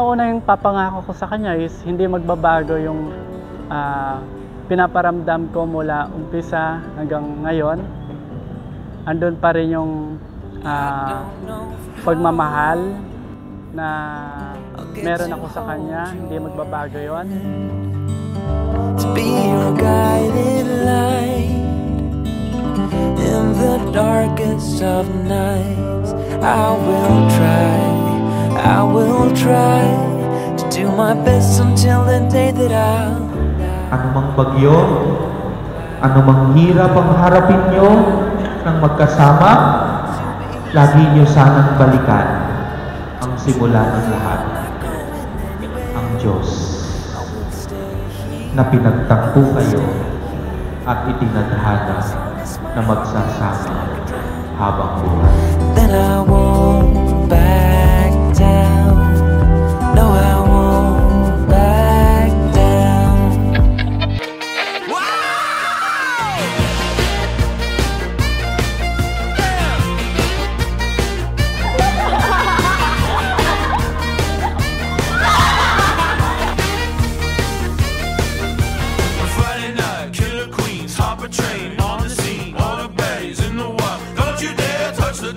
Una-una yung papangako ko sa kanya is hindi magbabago yung ah, pinaparamdam ko mula umpisa hanggang ngayon. Andun pa rin yung ah, pagmamahal na meron ako sa kanya, hindi magbabago yon. to be your guiding light in the darkest of nights. I will try, I will try to do my best until the day that I'll anumang bagyo, anumang hirap ang harapin nyo ng magkasama, lagi nyo sanang balikan ang simula ng lahat, ang Diyos na pinagtakpo kayo at itinadhana na magsasama habang buhay. then I won't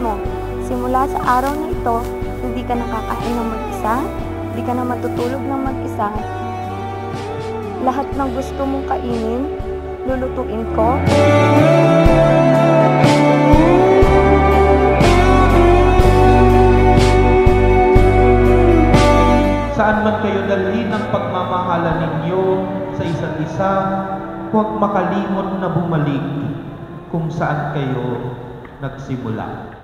mo. Simula sa araw na ito, hindi ka nakakain ng mag-isa, hindi ka na matutulog ng mag-isa. Lahat ng gusto mong kainin, lulutuin ko. Saan man kayo dalhin ang pagmamahalan ninyo sa isa't isa, huwag makalimot na bumalik kung saan kayo nagsimula.